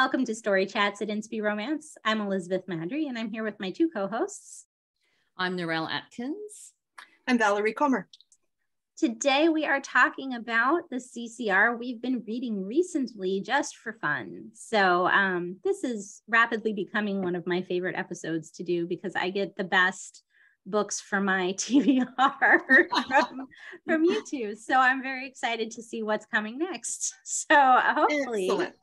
Welcome to Story Chats at Inspy Romance. I'm Elizabeth Maddrey, and I'm here with my two co-hosts. I'm Narelle Atkins. I'm Valerie Comer. Today we are talking about the CCR we've been reading recently just for fun. So um, this is rapidly becoming one of my favorite episodes to do because I get the best books for my TBR from, from you two. So I'm very excited to see what's coming next. So hopefully Excellent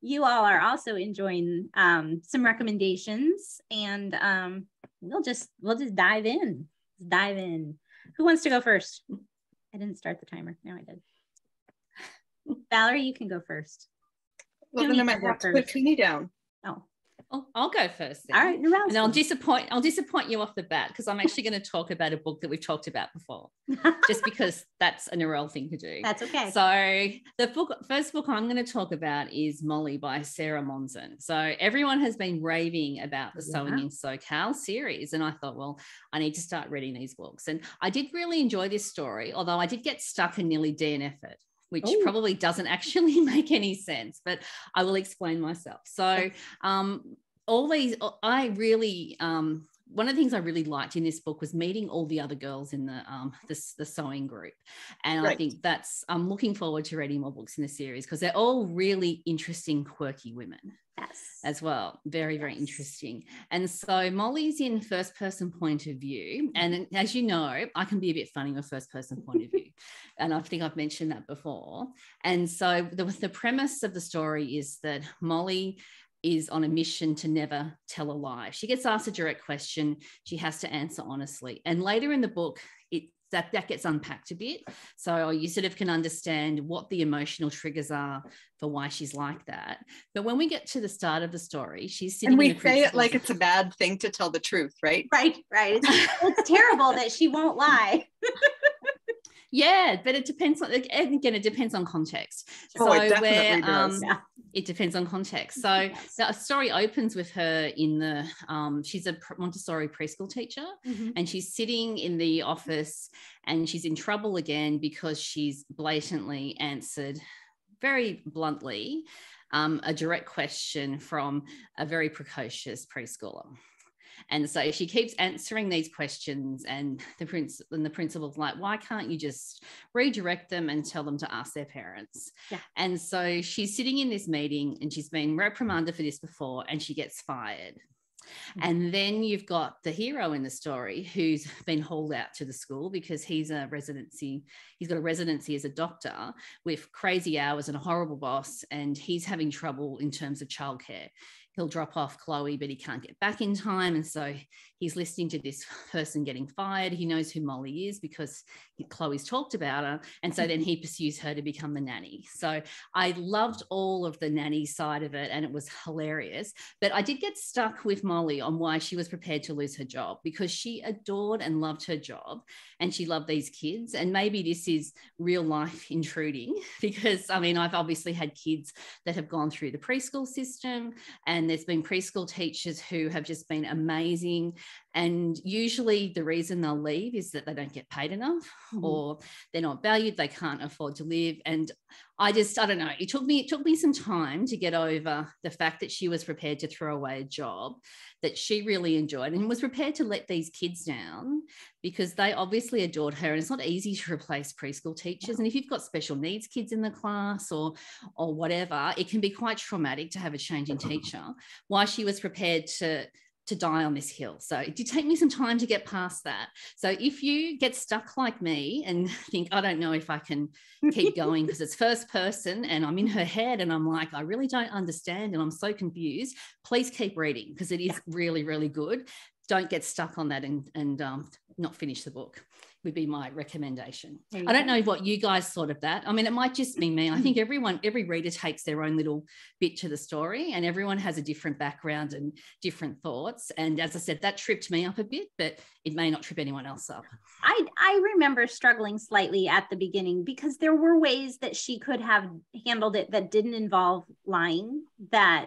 you all are also enjoying um, some recommendations and um, we'll just we'll just dive in just dive in. Who wants to go first? I didn't start the timer. Now i did. Valerie you can go first. Well then i might have to put Queenie down. Oh I'll, I'll go first. Then. All right, and I'll disappoint. I'll disappoint you off the bat because I'm actually going to talk about a book that we've talked about before, just because that's a Narelle thing to do. That's okay. So the book, first book I'm going to talk about is Molly by Sarah Monzon. So everyone has been raving about the yeah. Sewing in SoCal series, and I thought, well, I need to start reading these books. And I did really enjoy this story, although I did get stuck and nearly DNF it which Ooh. probably doesn't actually make any sense, but I will explain myself. So, um, always, I really, um, one of the things I really liked in this book was meeting all the other girls in the um, the, the sewing group, and right. I think that's I'm looking forward to reading more books in the series because they're all really interesting, quirky women. Yes. As well, very yes. very interesting. And so Molly's in first person point of view, and as you know, I can be a bit funny with first person point of view, and I think I've mentioned that before. And so the the premise of the story is that Molly is on a mission to never tell a lie. She gets asked a direct question, she has to answer honestly. And later in the book, it that that gets unpacked a bit. So you sort of can understand what the emotional triggers are for why she's like that. But when we get to the start of the story she's sitting and we say it like it's a bad thing to tell the truth right? Right right. It's, it's terrible that she won't lie. Yeah but it depends on again it depends on context. Oh, so where um, yeah it depends on context. So yes. the story opens with her in the um, she's a Montessori preschool teacher, mm-hmm. and she's sitting in the office, and she's in trouble again because she's blatantly answered very bluntly um, a direct question from a very precocious preschooler. And so she keeps answering these questions, and the prince and the principal's like, why can't you just redirect them and tell them to ask their parents? Yeah. And so she's sitting in this meeting and she's been reprimanded for this before, and she gets fired. Mm-hmm. And then you've got the hero in the story who's been hauled out to the school because he's a residency, he's got a residency as a doctor with crazy hours and a horrible boss, and he's having trouble in terms of childcare he'll drop off Chloe, but he can't get back in time. And so he's listening to this person getting fired. He knows who Molly is because Chloe's talked about her. And so then he pursues her to become the nanny. So I loved all of the nanny side of it and it was hilarious. But I did get stuck with Molly on why she was prepared to lose her job because she adored and loved her job and she loved these kids. And maybe this is real life intruding because I mean, I've obviously had kids that have gone through the preschool system and there's been preschool teachers who have just been amazing and usually the reason they'll leave is that they don't get paid enough mm-hmm. or they're not valued, they can't afford to live. And I just, I don't know, it took me, it took me some time to get over the fact that she was prepared to throw away a job that she really enjoyed and was prepared to let these kids down because they obviously adored her. And it's not easy to replace preschool teachers. And if you've got special needs kids in the class or or whatever, it can be quite traumatic to have a change in teacher. Why she was prepared to to die on this hill. So it did take me some time to get past that. So if you get stuck like me and think, I don't know if I can keep going because it's first person and I'm in her head and I'm like, I really don't understand and I'm so confused, please keep reading because it is really, really good. Don't get stuck on that and, and um, not finish the book would be my recommendation. I don't know what you guys thought of that. I mean, it might just be me. I mm. think everyone, every reader takes their own little bit to the story, and everyone has a different background and different thoughts. And as I said, that tripped me up a bit, but it may not trip anyone else up. I I remember struggling slightly at the beginning because there were ways that she could have handled it that didn't involve lying that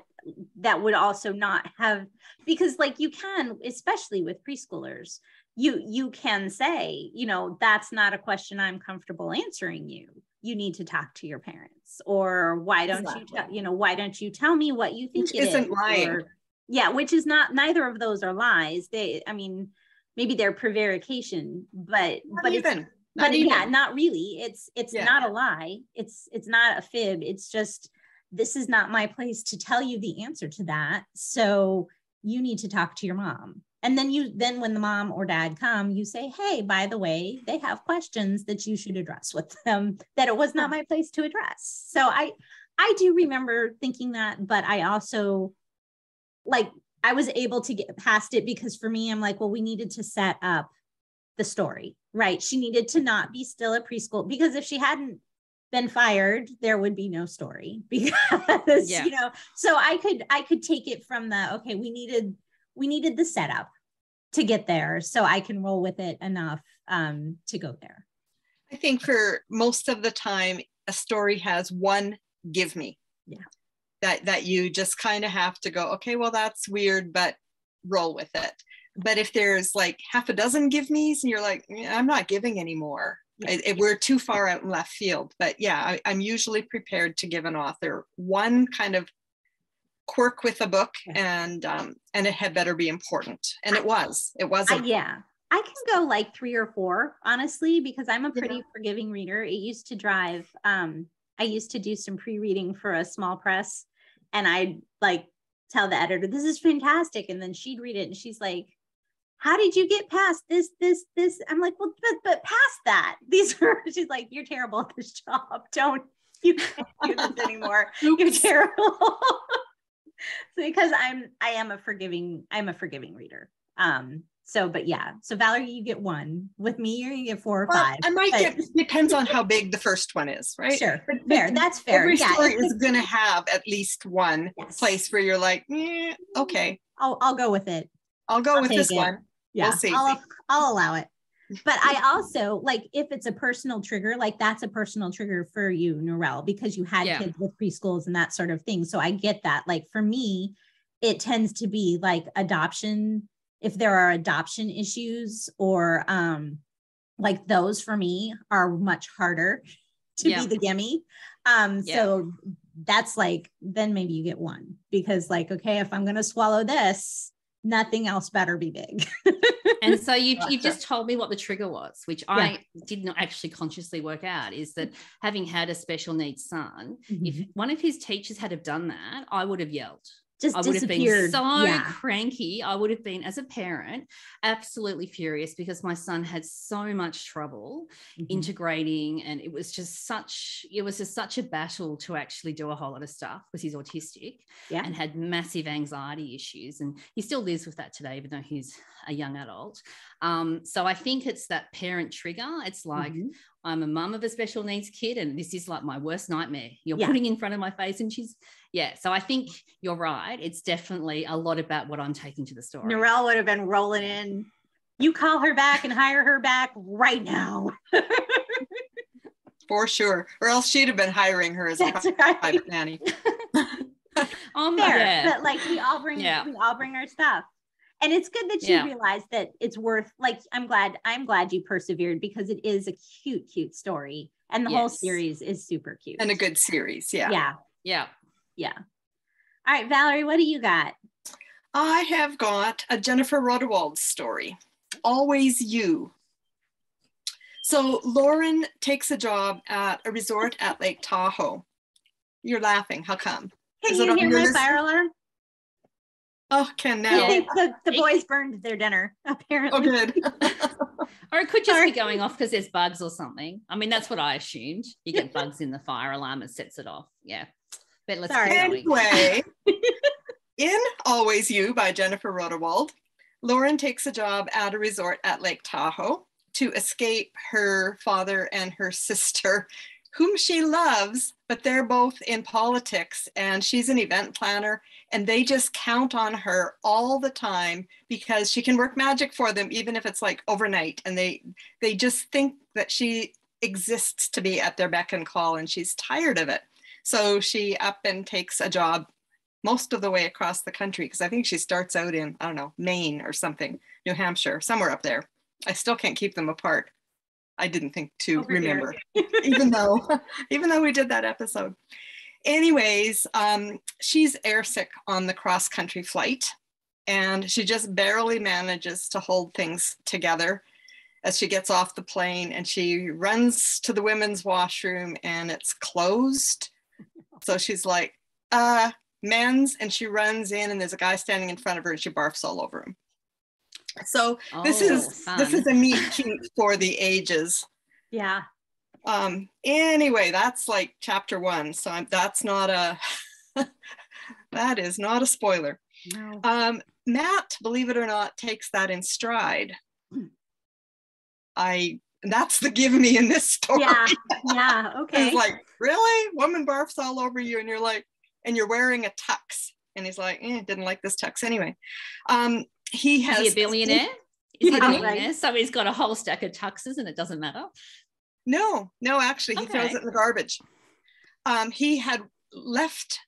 that would also not have because like you can especially with preschoolers you you can say you know that's not a question i'm comfortable answering you you need to talk to your parents or why don't exactly. you tell you know why don't you tell me what you think which it isn't is? lying or, yeah which is not neither of those are lies they i mean maybe they're prevarication but not but even but even. yeah not really it's it's yeah. not a lie it's it's not a fib it's just this is not my place to tell you the answer to that so you need to talk to your mom and then you then when the mom or dad come you say hey by the way they have questions that you should address with them that it was not my place to address. So i i do remember thinking that but i also like i was able to get past it because for me i'm like well we needed to set up the story right? She needed to not be still at preschool because if she hadn't been fired there would be no story because yeah. you know? So i could i could take it from the okay we needed we needed the setup to get there so I can roll with it enough um, to go there. I think for most of the time, a story has one give me. Yeah. That, that you just kind of have to go, okay, well, that's weird, but roll with it. But if there's like half a dozen give me's and you're like, I'm not giving anymore, yeah. it, it, we're too far out in left field. But yeah, I, I'm usually prepared to give an author one kind of quirk with a book and um, and it had better be important. And it was it was yeah. I can go like three or four honestly because i'm a pretty yeah. forgiving reader. It used to drive um i used to do some pre-reading for a small press and i'd like tell the editor this is fantastic and then she'd read it and she's like how did you get past this this this? I'm like well but but past that. These are she's like you're terrible at this job. Don't you can't do this anymore. You're terrible because I'm I am a forgiving I'm a forgiving reader. Um so but yeah so Valerie you get one with me you're gonna get four or well, five. I might but... get depends on how big the first one is right. Sure, but, fair that's fair. Every yeah, story is gonna have at least one yes. place where you're like eh, okay I'll I'll go with it. I'll go I'll with this it. one. Yeah, we'll I'll, I'll allow it but I also like if it's a personal trigger, like that's a personal trigger for you, Narelle, because you had yeah. kids with preschools and that sort of thing. So I get that. Like for me, it tends to be like adoption, if there are adoption issues or um like those for me are much harder to yeah. be the gimme. Um, yeah. so that's like then maybe you get one because like, okay, if I'm gonna swallow this, nothing else better be big. and so you you just told me what the trigger was, which yeah. I did not actually consciously work out. Is that having had a special needs son, mm-hmm. if one of his teachers had have done that, I would have yelled just I would have been so yeah. cranky. I would have been, as a parent, absolutely furious because my son had so much trouble mm-hmm. integrating, and it was just such. It was just such a battle to actually do a whole lot of stuff because he's autistic yeah. and had massive anxiety issues, and he still lives with that today, even though he's a young adult. Um, so I think it's that parent trigger. It's like mm-hmm. I'm a mum of a special needs kid, and this is like my worst nightmare. You're yeah. putting in front of my face, and she's yeah. So I think you're right. It's definitely a lot about what I'm taking to the story. Narelle would have been rolling in. You call her back and hire her back right now. For sure, or else she'd have been hiring her as a right. private nanny. oh my Fair, but like we all bring yeah. we all bring our stuff and it's good that you yeah. realize that it's worth like i'm glad i'm glad you persevered because it is a cute cute story. And the yes. whole series is super cute. And a good series yeah. Yeah. Yeah. Yeah. All right valerie what do you got? I have got a jennifer rodewald story always you. So lauren takes a job at a resort at lake tahoe. You're laughing how come? Can is you hear my fire alarm Oh, can now. the, the boys burned their dinner, oh, apparently. Oh, good. or it could just Sorry. be going off because there's bugs or something. I mean, that's what I assumed. You get bugs in the fire alarm, it sets it off. Yeah. But let's Sorry. Anyway, in Always You by Jennifer Rodewald, Lauren takes a job at a resort at Lake Tahoe to escape her father and her sister whom she loves, but they're both in politics and she's an event planner and they just count on her all the time because she can work magic for them even if it's like overnight and they they just think that she exists to be at their beck and call and she's tired of it. So she up and takes a job most of the way across the country because I think she starts out in I don't know Maine or something, New Hampshire, somewhere up there. I still can't keep them apart. I didn't think to Over remember, even though even though we did that episode. Anyways, um, she's airsick on the cross country flight, and she just barely manages to hold things together as she gets off the plane and she runs to the women's washroom and it's closed. So she's like, uh, men's, and she runs in and there's a guy standing in front of her and she barfs all over him. So this Oh, is this is a meet cute for the ages. Yeah. Um, anyway, that's like chapter one. So I'm, that's not a that is not a spoiler. No. Um, Matt, believe it or not, takes that in stride. Hmm. I that's the give me in this story. Yeah. Yeah. Okay. It's like, really? Woman barfs all over you, and you're like, and you're wearing a tux. And he's like, eh, didn't like this tux anyway. Um, he Is has he a billionaire? Is he a billionaire? So he's got a whole stack of tuxes and it doesn't matter. No, no, actually, he throws it in the garbage. Um, he had left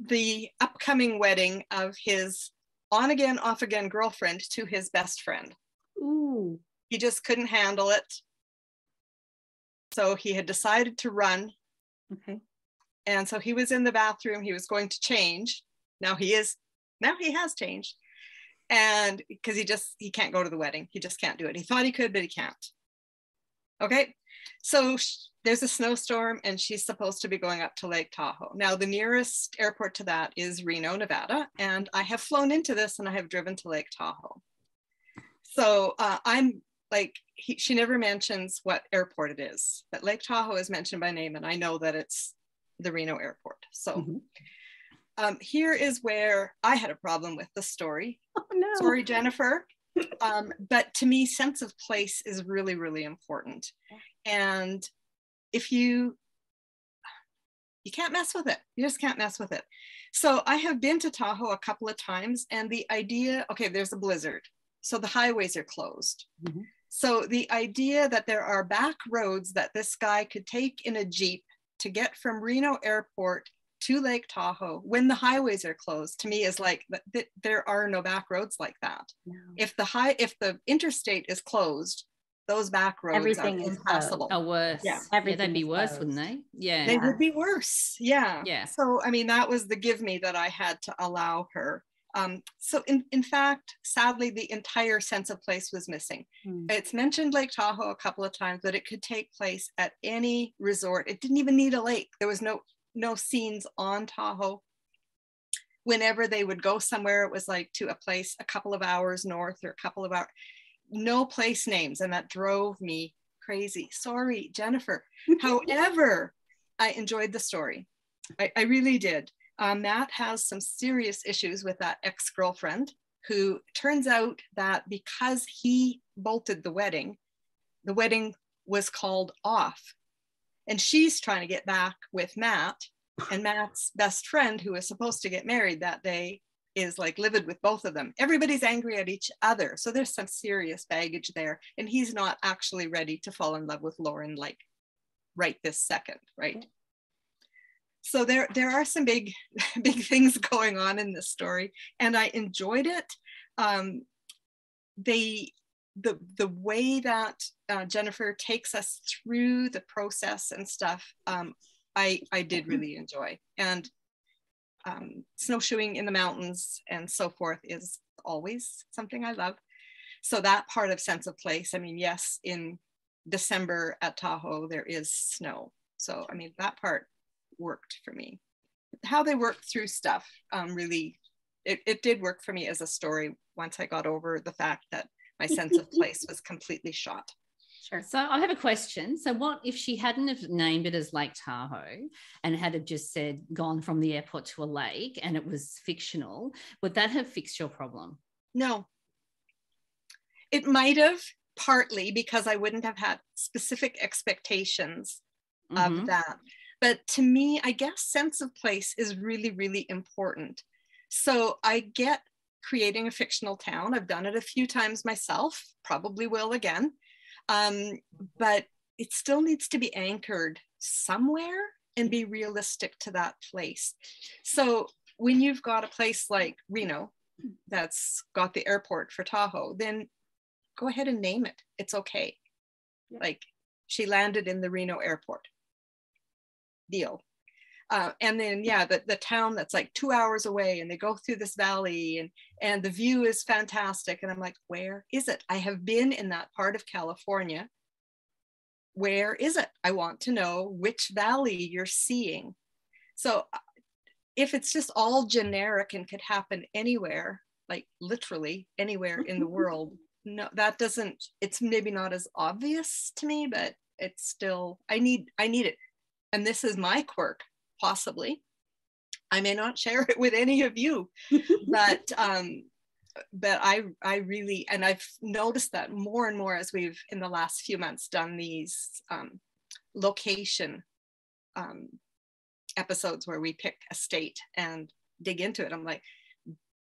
the upcoming wedding of his on again, off again girlfriend to his best friend. Ooh. He just couldn't handle it. So he had decided to run. Okay. And so he was in the bathroom. He was going to change. Now he is, now he has changed. And because he just, he can't go to the wedding. He just can't do it. He thought he could, but he can't. Okay. So there's a snowstorm and she's supposed to be going up to Lake Tahoe. Now, the nearest airport to that is Reno, Nevada. And I have flown into this and I have driven to Lake Tahoe. So uh, I'm like, he, she never mentions what airport it is, but Lake Tahoe is mentioned by name. And I know that it's the Reno airport. So Mhm. Um, here is where I had a problem with the story. Oh no. Sorry, Jennifer. Um, but to me, sense of place is really, really important. And if you, you can't mess with it. You just can't mess with it. So I have been to Tahoe a couple of times, and the idea, okay, there's a blizzard, so the highways are closed. Mhm. So the idea that there are back roads that this guy could take in a jeep to get from Reno Airport to Lake Tahoe when the highways are closed to me is like th- th- there are no back roads like that. No. If the high if the interstate is closed, those back roads Everything are is impossible. Oh, worse. Yeah. yeah Everything they'd be worse, closed. wouldn't they? Yeah. They Yeah. would be worse. Yeah. Yeah. So I mean that was the give me that I had to allow her. Um, so in, in fact, sadly, the entire sense of place was missing. Hmm. It's mentioned Lake Tahoe a couple of times, but it could take place at any resort. It didn't even need a lake. There was no no scenes on Tahoe. Whenever they would go somewhere, it was like to a place a couple of hours north or a couple of hours. No place names, and that drove me crazy. Sorry, Jennifer. However, I enjoyed the story. I, I really did. Uh, Matt has some serious issues with that ex girlfriend who turns out that because he bolted the wedding, the wedding was called off. And she's trying to get back with Matt. And Matt's best friend, who is supposed to get married that day, is like livid with both of them. Everybody's angry at each other. So there's some serious baggage there. And he's not actually ready to fall in love with Lauren like right this second, right? So there, there are some big, big things going on in this story, and I enjoyed it. Um, they, the the way that uh, Jennifer takes us through the process and stuff, um, I I did really enjoy. And um, snowshoeing in the mountains and so forth is always something I love. So that part of sense of place. I mean, yes, in December at Tahoe there is snow. So I mean that part worked for me. How they worked through stuff um, really, it, it did work for me as a story once I got over the fact that my sense of place was completely shot. Sure. So I have a question. So what if she hadn't have named it as Lake Tahoe and had have just said gone from the airport to a lake and it was fictional, would that have fixed your problem? No. It might have partly because I wouldn't have had specific expectations Mhm. of that. But to me, I guess sense of place is really, really important. So I get creating a fictional town. I've done it a few times myself, probably will again. Um, but it still needs to be anchored somewhere and be realistic to that place. So when you've got a place like Reno that's got the airport for Tahoe, then go ahead and name it. It's okay. Like she landed in the Reno airport. Deal. Uh, and then yeah, the, the town that's like two hours away and they go through this valley and and the view is fantastic. And I'm like, where is it? I have been in that part of California. Where is it? I want to know which valley you're seeing. So uh, if it's just all generic and could happen anywhere, like literally anywhere in the world, no, that doesn't, it's maybe not as obvious to me, but it's still, I need, I need it. And this is my quirk, possibly. I may not share it with any of you, but um, but I I really and I've noticed that more and more as we've in the last few months done these um, location um, episodes where we pick a state and dig into it. I'm like,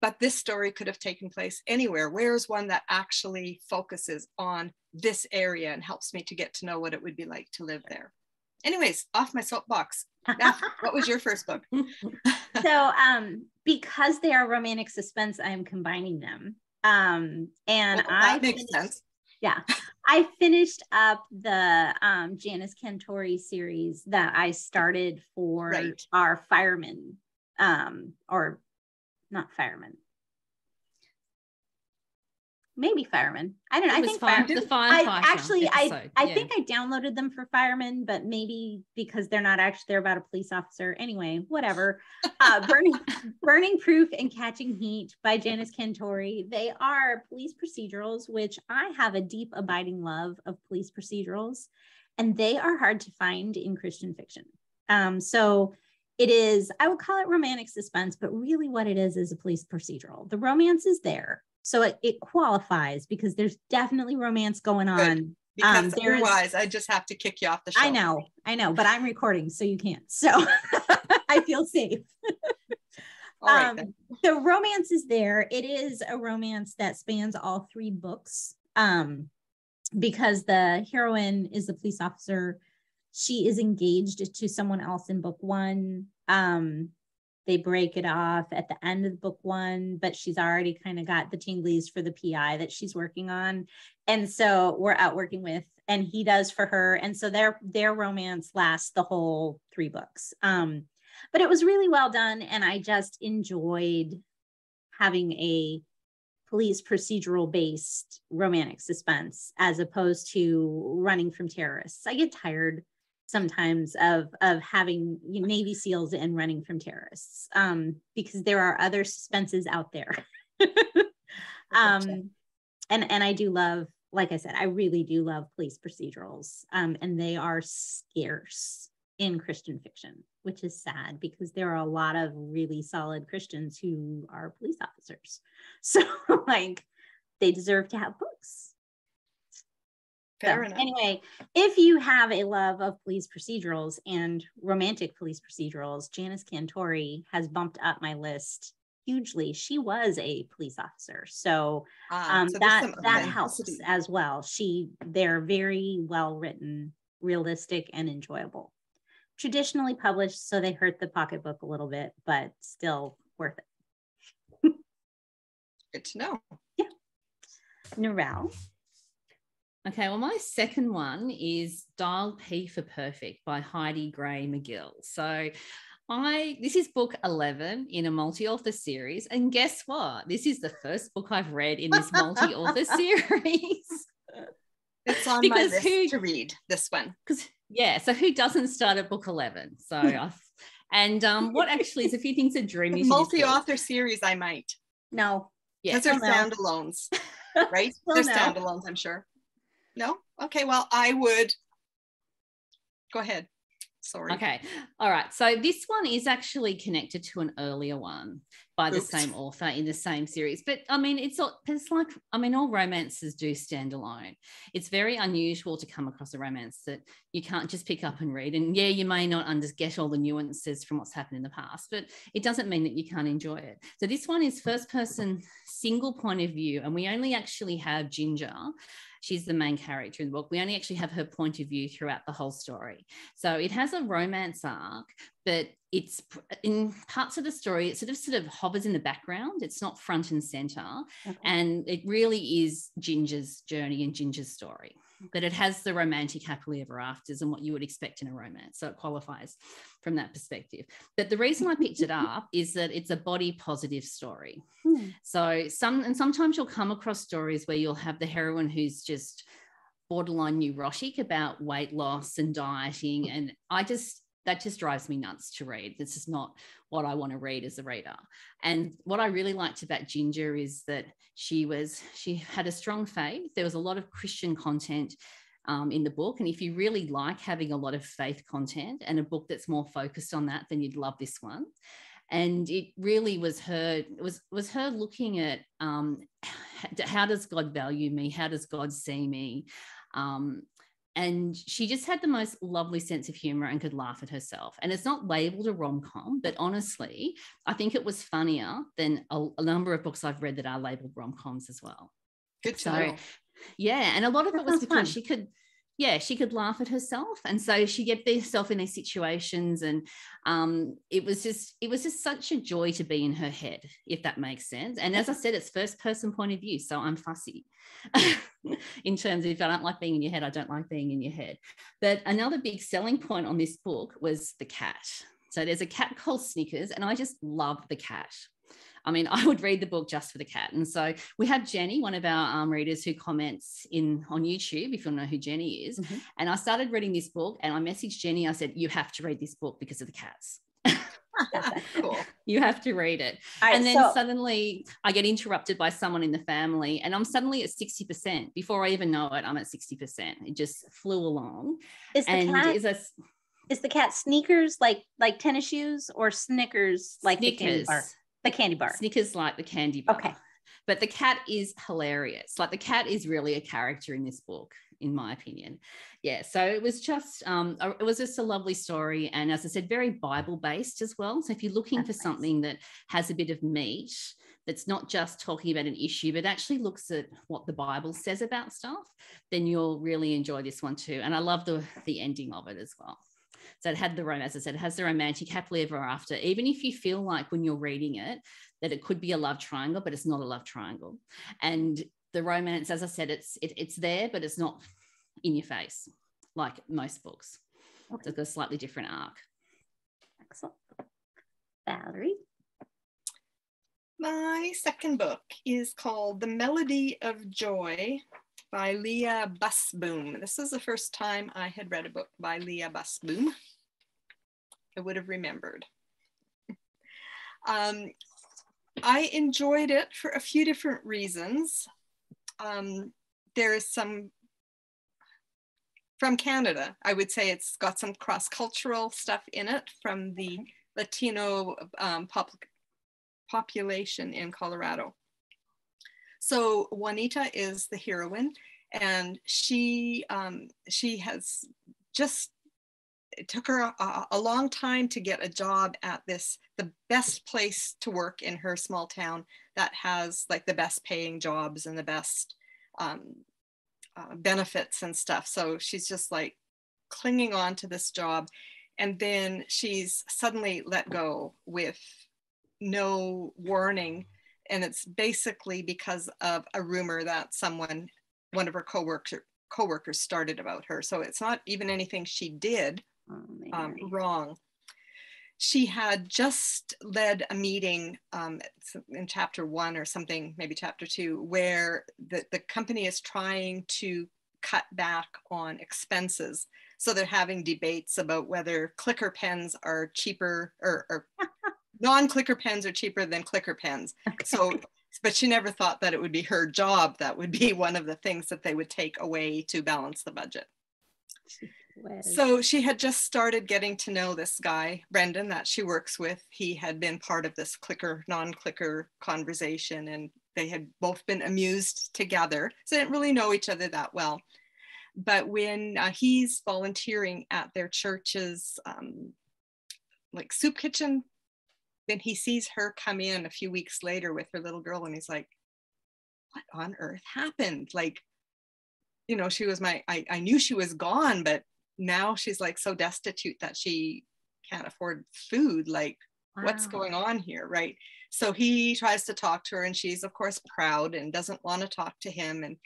but this story could have taken place anywhere. Where's one that actually focuses on this area and helps me to get to know what it would be like to live there? Anyways, off my soapbox. Beth, what was your first book? so, um, because they are romantic suspense, I am combining them. Um, and well, that I makes finished, sense. Yeah, I finished up the um, Janice Cantore series that I started for right. our firemen, um, or not firemen, maybe firemen. I don't know. I think fire, the fire, I, actually, episode. I I yeah. think I downloaded them for firemen, but maybe because they're not actually they're about a police officer. Anyway, whatever. Uh, burning burning proof and catching heat by Janice Cantore. They are police procedurals, which I have a deep abiding love of police procedurals, and they are hard to find in Christian fiction. Um, so it is i would call it romantic suspense but really what it is is a police procedural the romance is there so it, it qualifies because there's definitely romance going on. Good. Because um, otherwise, I just have to kick you off the show. I know, I know, but I'm recording, so you can't. So I feel safe. All right, um, the romance is there. It is a romance that spans all three books. Um, because the heroine is a police officer, she is engaged to someone else in book one. Um, they break it off at the end of book one, but she's already kind of got the tinglies for the PI that she's working on. And so we're out working with, and he does for her. And so their their romance lasts the whole three books. Um, but it was really well done, and I just enjoyed having a police procedural based romantic suspense as opposed to running from terrorists. I get tired sometimes of of having Navy SEALs and running from terrorists um, because there are other suspenses out there. um, and and I do love, like I said, I really do love police procedurals, um, and they are scarce in Christian fiction, which is sad because there are a lot of really solid Christians who are police officers. So like they deserve to have books Fair so, enough. Anyway, if you have a love of police procedurals and romantic police procedurals, Janice Cantore has bumped up my list hugely. She was a police officer, so, ah, um, so that that helps as well. She they're very well written, realistic, and enjoyable. Traditionally published, so they hurt the pocketbook a little bit, but still worth it. Good to know. Yeah. Narelle. Okay, well, my second one is Dial P for Perfect by Heidi Gray McGill. So I this is book 11 in a multi-author series. And guess what? This is the first book I've read in this multi-author series. It's on because my list who, to read this one. Because yeah, so who doesn't start at book 11? So i and um, what actually is a few things that drew me multi-author series I might. No. Yes. Because they're standalones, right? they're no. standalones, I'm sure. No? Okay, well, I would go ahead. Sorry. Okay. All right. So this one is actually connected to an earlier one by the Oops. same author in the same series. But I mean, it's all, it's like I mean, all romances do stand alone. It's very unusual to come across a romance that you can't just pick up and read. And yeah, you may not under, get all the nuances from what's happened in the past, but it doesn't mean that you can't enjoy it. So this one is first person single point of view, and we only actually have Ginger She's the main character in the book. We only actually have her point of view throughout the whole story. So it has a romance arc, but it's in parts of the story, it sort of sort of hovers in the background. It's not front and center. Okay. And it really is Ginger's journey and Ginger's story. But it has the romantic happily ever afters and what you would expect in a romance. So it qualifies from that perspective. But the reason I picked it up is that it's a body positive story. Hmm. So some and sometimes you'll come across stories where you'll have the heroine who's just borderline neurotic about weight loss and dieting. And I just that just drives me nuts to read. This is not what I want to read as a reader. And what I really liked about Ginger is that she was she had a strong faith. There was a lot of Christian content um, in the book, and if you really like having a lot of faith content and a book that's more focused on that, then you'd love this one. And it really was her was was her looking at um, how does God value me? How does God see me? Um, and she just had the most lovely sense of humor and could laugh at herself. And it's not labeled a rom com, but honestly, I think it was funnier than a, a number of books I've read that are labeled rom coms as well. Good so, know. Yeah, and a lot of it was because she could yeah, she could laugh at herself. And so she get herself in these situations. And um, it was just, it was just such a joy to be in her head, if that makes sense. And as I said, it's first person point of view. So I'm fussy in terms of if I don't like being in your head, I don't like being in your head. But another big selling point on this book was the cat. So there's a cat called Snickers, and I just love the cat. I mean, I would read the book just for the cat. And so we have Jenny, one of our um, readers who comments in on YouTube, if you know who Jenny is. Mm-hmm. And I started reading this book and I messaged Jenny. I said, You have to read this book because of the cats. cool. You have to read it. Right, and then so- suddenly I get interrupted by someone in the family, and I'm suddenly at 60%. Before I even know it, I'm at 60%. It just flew along. Is the and cat- is a is the cat sneakers like like tennis shoes or Snickers like Snickers. the candy bar? The candy bar. Snickers like the candy bar. Okay. But the cat is hilarious. Like the cat is really a character in this book, in my opinion. Yeah. So it was just, um, it was just a lovely story. And as I said, very Bible based as well. So if you're looking That's for nice. something that has a bit of meat, that's not just talking about an issue, but actually looks at what the Bible says about stuff, then you'll really enjoy this one too. And I love the the ending of it as well. So it had the romance, as I said, it has the romantic happily ever after. Even if you feel like when you're reading it that it could be a love triangle, but it's not a love triangle. And the romance, as I said, it's it, it's there, but it's not in your face like most books. Okay. It's got a slightly different arc. Excellent. Valerie. My second book is called The Melody of Joy by Leah Busboom. This is the first time I had read a book by Leah Busboom. I would have remembered. Um, I enjoyed it for a few different reasons. Um, there is some from Canada. I would say it's got some cross-cultural stuff in it from the Latino um, pop population in Colorado. So Juanita is the heroine, and she um, she has just it took her a, a, long time to get a job at this the best place to work in her small town that has like the best paying jobs and the best um, uh, benefits and stuff. So she's just like clinging on to this job and then she's suddenly let go with no warning and it's basically because of a rumor that someone one of her co-worker co-workers started about her so it's not even anything she did oh, um, wrong. She had just led a meeting um, in chapter one or something, maybe chapter two, where the, the company is trying to cut back on expenses. So they're having debates about whether clicker pens are cheaper or, or non-clicker pens are cheaper than clicker pens. Okay. So, but she never thought that it would be her job that would be one of the things that they would take away to balance the budget. So she had just started getting to know this guy, Brendan, that she works with. He had been part of this clicker, non clicker conversation, and they had both been amused together. So they didn't really know each other that well. But when uh, he's volunteering at their church's um, like soup kitchen, then he sees her come in a few weeks later with her little girl, and he's like, What on earth happened? Like, you know, she was my, I, I knew she was gone, but now she's like so destitute that she can't afford food like wow. what's going on here right so he tries to talk to her and she's of course proud and doesn't want to talk to him and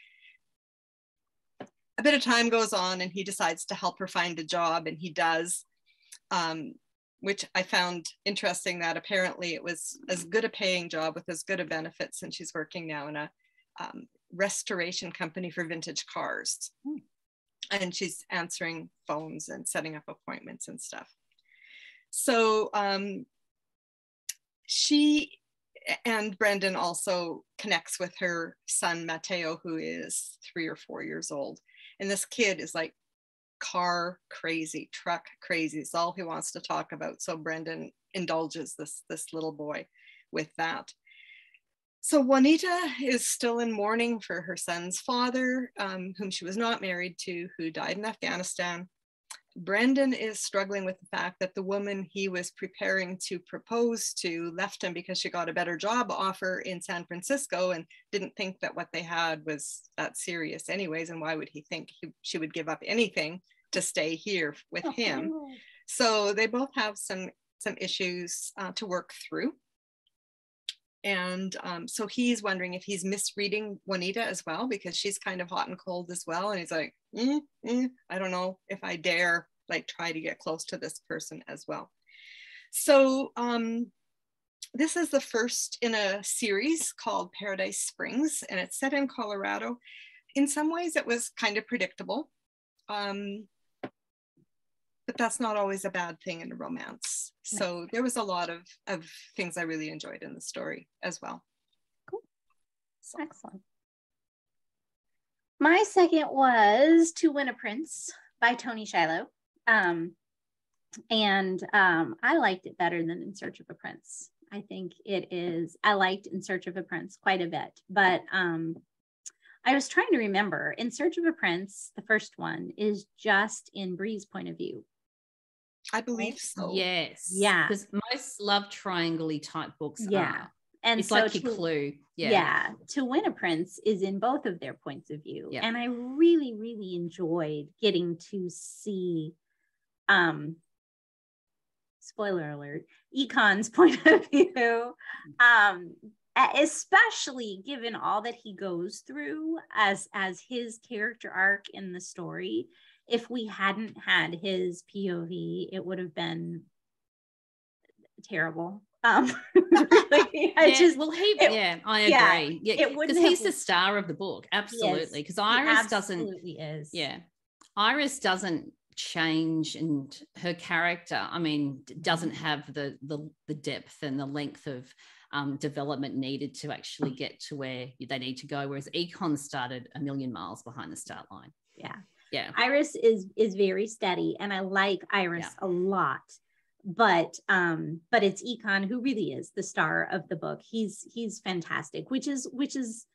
a bit of time goes on and he decides to help her find a job and he does um, which i found interesting that apparently it was as good a paying job with as good a benefits and she's working now in a um, restoration company for vintage cars hmm. and she's answering phones and setting up appointments and stuff so um, she and Brendan also connects with her son Mateo, who is three or four years old. And this kid is like car crazy, truck crazy. It's all he wants to talk about. So Brendan indulges this, this little boy with that. So Juanita is still in mourning for her son's father, um, whom she was not married to, who died in Afghanistan. Brendan is struggling with the fact that the woman he was preparing to propose to left him because she got a better job offer in San Francisco and didn't think that what they had was that serious, anyways. And why would he think he, she would give up anything to stay here with him? So they both have some some issues uh, to work through. And um, so he's wondering if he's misreading Juanita as well, because she's kind of hot and cold as well. And he's like, mm, mm, I don't know if I dare like try to get close to this person as well. So um, this is the first in a series called Paradise Springs, and it's set in Colorado. In some ways, it was kind of predictable. Um, but that's not always a bad thing in a romance. So there was a lot of, of things I really enjoyed in the story as well. Cool. So. Excellent. My second was To Win a Prince by Toni Shiloh. Um, and um, I liked it better than In Search of a Prince. I think it is, I liked In Search of a Prince quite a bit, but um, I was trying to remember In Search of a Prince, the first one is just in Bree's point of view. I believe so. Yes. Yeah. Because most love triangle type books yeah. are. And it's so like to, your clue. Yeah. yeah. To win a prince is in both of their points of view. Yeah. And I really, really enjoyed getting to see um spoiler alert, Ekon's point of view. Um especially given all that he goes through as as his character arc in the story if we hadn't had his POV, it would have been terrible. Um, I yeah, just well, he it, yeah, I agree. Yeah, it because he's the star of the book, absolutely. Because Iris doesn't, is. Yeah, Iris doesn't change, and her character, I mean, doesn't have the the the depth and the length of um, development needed to actually get to where they need to go. Whereas Ekon started a million miles behind the start line. Yeah yeah. Iris is is very steady and i like iris yeah. a lot but um but it's ekon who really is the star of the book. He's he's fantastic which is which is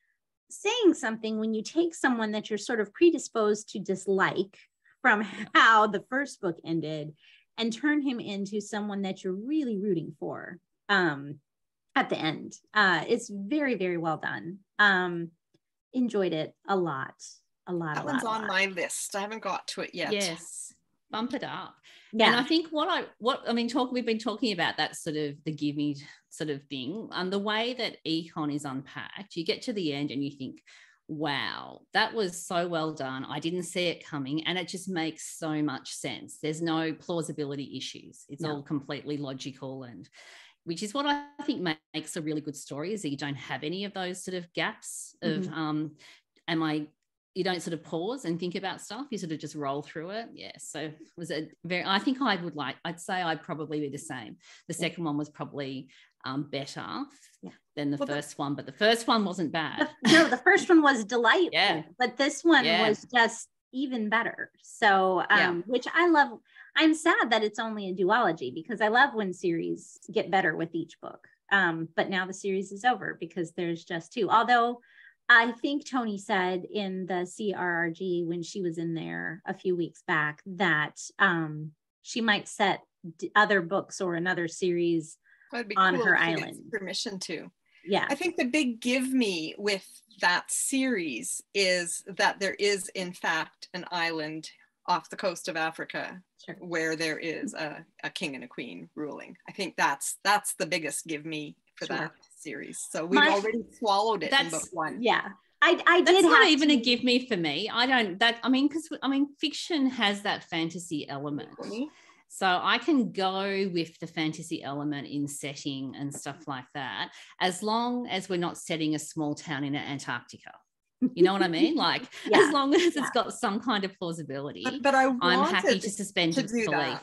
saying something when you take someone that you're sort of predisposed to dislike from how the first book ended and turn him into someone that you're really rooting for um at the end. Uh it's very very well done. Um enjoyed it a lot a lot. That a one's lot, on my list. I haven't got to it yet. Yes, bump it up. Yeah. And I think what I what I mean, talk we've been talking about that sort of the give me sort of thing, and the way that ekon is unpacked. You get to the end and you think, wow, that was so well done. I didn't see it coming, and it just makes so much sense. There's no plausibility issues. It's no. all completely logical and which is what I think makes a really good story is that you don't have any of those sort of gaps of mm-hmm. um, am I you don't sort of pause and think about stuff you sort of just roll through it yeah so was it very i think i would like i'd say i'd probably be the same the second one was probably um, better yeah. than the well, first one but the first one wasn't bad the, no the first one was delightful yeah. but this one yeah. was just even better so um yeah. which i love i'm sad that it's only a duology because i love when series get better with each book um but now the series is over because there's just two although I think Toni said in the CRRG when she was in there a few weeks back that um, she might set other books or another series on cool her island. Permission to. Yeah. I think the big give me with that series is that there is, in fact, an island off the coast of Africa sure. where there is a, a king and a queen ruling. I think that's that's the biggest give me for sure. that series. So we've My, already swallowed it in book one. Yeah. I, I That's did not have even to, a give me for me. I don't that I mean because I mean fiction has that fantasy element. So I can go with the fantasy element in setting and stuff like that, as long as we're not setting a small town in Antarctica. You know what I mean? Like Yeah, as long as yeah. it's got some kind of plausibility, But, but I I'm happy to suspend to disbelief. do that.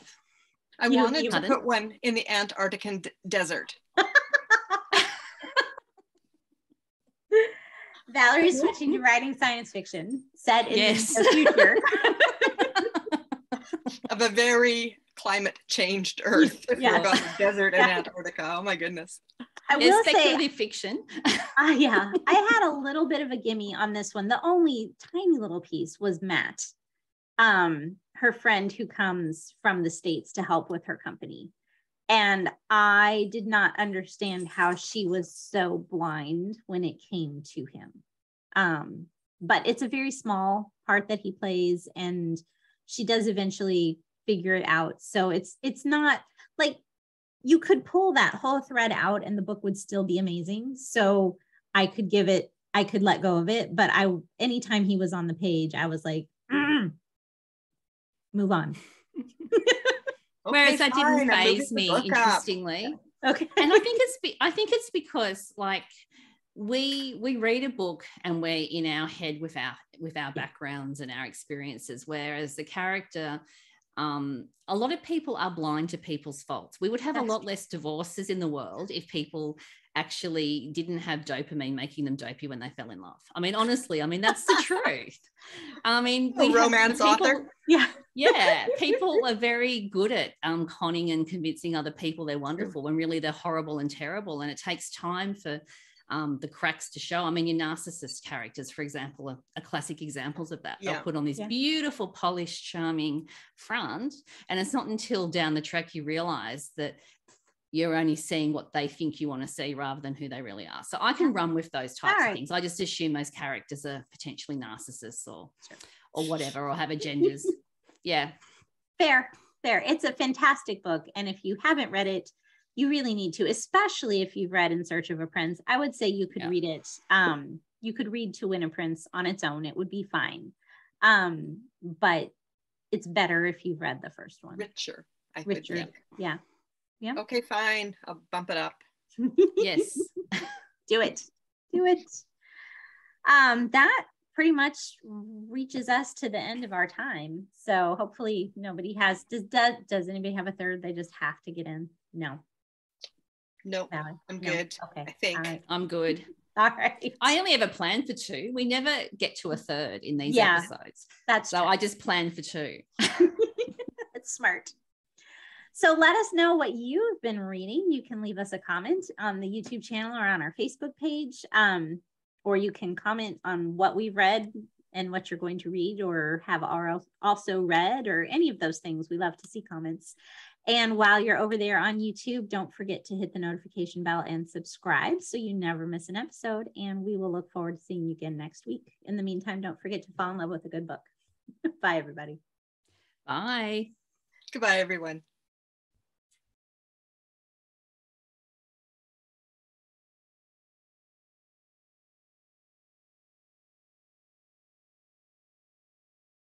I You- wanted you- to put one in the Antarctic desert. Valerie's switching to writing science fiction set in Yes. the future. of a very climate changed earth. If Yeah. we're about the desert in Antarctica. Oh my goodness. I There's will say, speculative fiction. uh, yeah, I had a little bit of a gimme on this one. The only tiny little piece was Matt, um, her friend who comes from the States to help with her company. And I did not understand how she was so blind when it came to him. Um, but it's a very small part that he plays, and she does eventually figure it out. So it's it's not like you could pull that whole thread out and the book would still be amazing. So I could give it, I could let go of it. But I, anytime he was on the page, I was like, "Mm, move on. Whereas Okay, that fine, didn't faze me, up. interestingly. Okay. and I think it's be- I think it's because like we we read a book and we're in our head with our with our backgrounds and our experiences, whereas the character. Um, a lot of people are blind to people's faults. We would have a lot less divorces in the world if people actually didn't have dopamine making them dopey when they fell in love. I mean, honestly, I mean that's the truth. I mean, we romance people- author. Yeah. yeah people are very good at um, conning and convincing other people they're wonderful when really they're horrible and terrible and it takes time for um, the cracks to show i mean your narcissist characters for example are, are classic examples of that Yeah. they'll put on this Yeah. beautiful polished charming front and it's not until down the track you realize that you're only seeing what they think you want to see rather than who they really are. So I can run with those types Alright. of things. I just assume those characters are potentially narcissists or Sure. or whatever, or have agendas. yeah. Fair, fair. It's a fantastic book. And if you haven't read it, you really need to, especially if you've read In Search of a Prince. I would say you could Yeah. read it. Um, you could read To Win a Prince on its own. It would be fine. Um, but it's better if you've read the first one. Richer. I would Richard. think. Yeah. Okay, fine. I'll bump it up. Yes. do it do it um that pretty much reaches us to the end of our time so hopefully nobody has does does, does anybody have a third they just have to get in no Nope. Valerie? I'm No? good, okay I think. right I'm good. all right I only ever plan for two. We never get to a third in these Yeah. episodes. that's So true. I just plan for two. That's smart. So let us know what you've been reading. You can leave us a comment on the YouTube channel or on our Facebook page, um, or you can comment on what we've read and what you're going to read or have also read or any of those things. We love to see comments. And while you're over there on YouTube, don't forget to hit the notification bell and subscribe so you never miss an episode. And we will look forward to seeing you again next week. In the meantime, don't forget to fall in love with a good book. Bye, everybody. Bye. Goodbye, everyone.